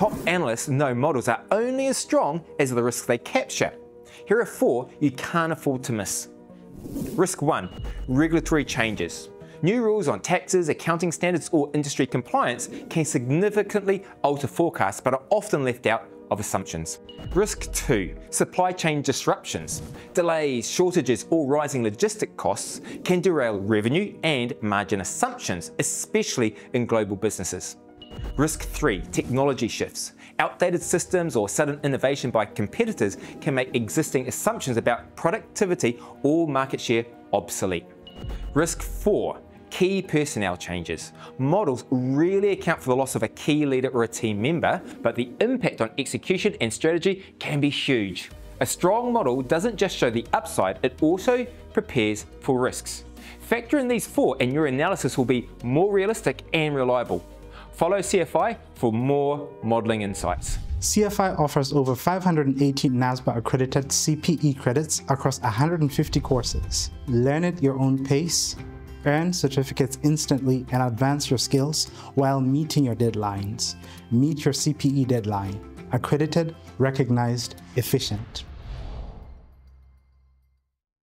Top analysts know models are only as strong as the risks they capture. Here are four you can't afford to miss. Risk 1. Regulatory changes. New rules on taxes, accounting standards or industry compliance can significantly alter forecasts but are often left out of assumptions. Risk 2. Supply chain disruptions. Delays, shortages or rising logistic costs can derail revenue and margin assumptions, especially in global businesses. Risk 3. Technology shifts. Outdated systems or sudden innovation by competitors can make existing assumptions about productivity or market share obsolete. Risk 4 key personnel changes. Models really account for the loss of a key leader or a team member, but the impact on execution and strategy can be huge. A strong model doesn't just show the upside, it also prepares for risks. Factor in these four and your analysis will be more realistic and reliable. Follow CFI for more modeling insights. CFI offers over 518 NASBA accredited CPE credits across 150 courses. Learn at your own pace Earn certificates instantly and advance your skills while meeting your deadlines. Meet your CPE deadline. Accredited, recognized, efficient.